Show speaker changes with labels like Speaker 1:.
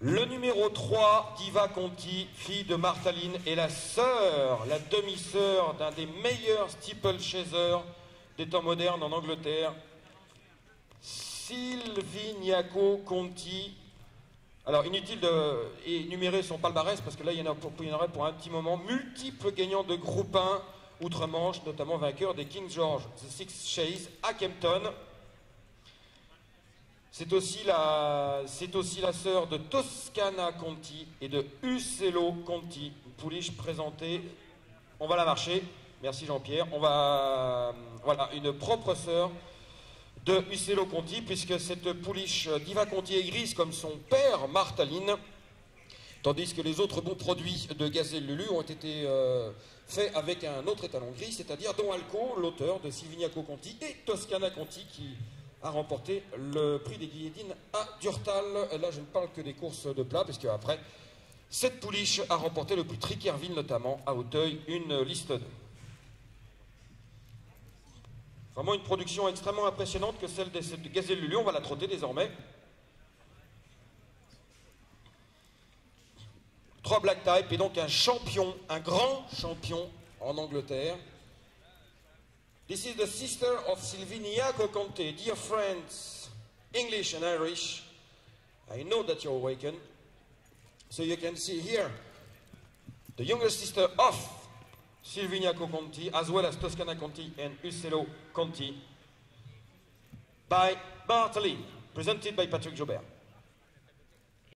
Speaker 1: Le numéro 3, Diva Conti, fille de Martaline, est la sœur, la demi-sœur d'un des meilleurs steeplechasers des temps modernes en Angleterre, Silviniaco Conti. Alors, inutile d'énumérer son palmarès, parce que là, il y en, pour, aurait pour un petit moment. Multiples gagnants de groupe 1 outre-Manche, notamment vainqueur des King George The Six Chase à Kempton. C'est aussi, la, sœur de Toscana Conti et de Uccello Conti, pouliche présentée. On va la marcher. Merci Jean-Pierre. On va. Voilà, une propre sœur de Uccello Conti, puisque cette pouliche Diva Conti est grise comme son père, Martaline, tandis que les autres bons produits de Gazelle Lulu ont été euh, faits avec un autre étalon gris, c'est-à-dire Don Alco, l'auteur de Silvignaco Conti, et Toscana Conti, qui a remporté le prix des guillotines à Durtal. Là, je ne parle que des courses de plat, puisque après, cette pouliche a remporté le prix Trickerville, notamment à Hauteuil, une liste 2. Vraiment une production extrêmement impressionnante que celle de cette gazelle Lulu. On va la trotter désormais. Trois black type et donc un champion, un grand champion en Angleterre. This is the sister of Silviniaco Conte. Dear friends, English and Irish, I know that you're awakened. So you can see here the younger sister of Silvignaco Conti, as well as Toscana Conti and Uccello Conti, by Bartoli, presented by Patrick Jobert.